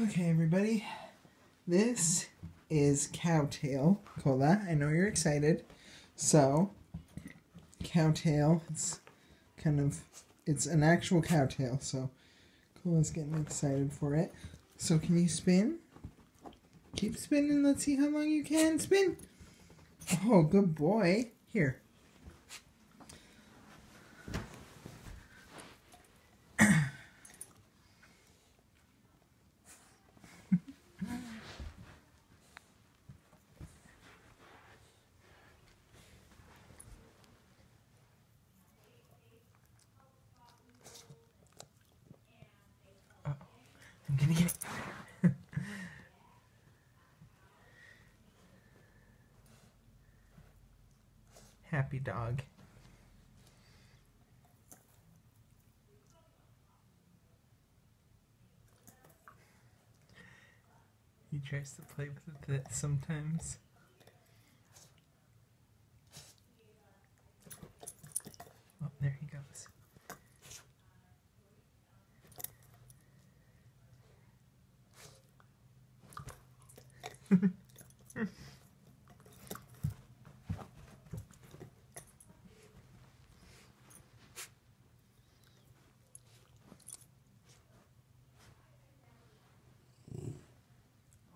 Okay, everybody. This is Cowtail Cola. I know you're excited. So, Cowtail, it's kind of, it's an actual cowtail, so Cola's getting excited for it. So, can you spin? Keep spinning. Let's see how long you can spin. Oh, good boy. Here. Happy dog. He tries to play with it sometimes. Oh, there he goes.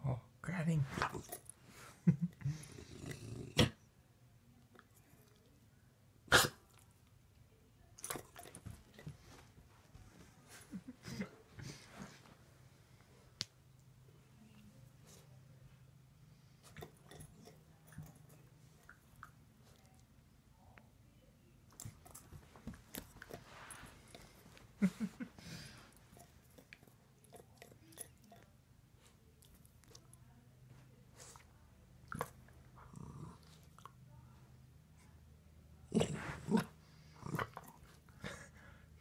Oh, grabbing.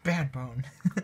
Bad bone.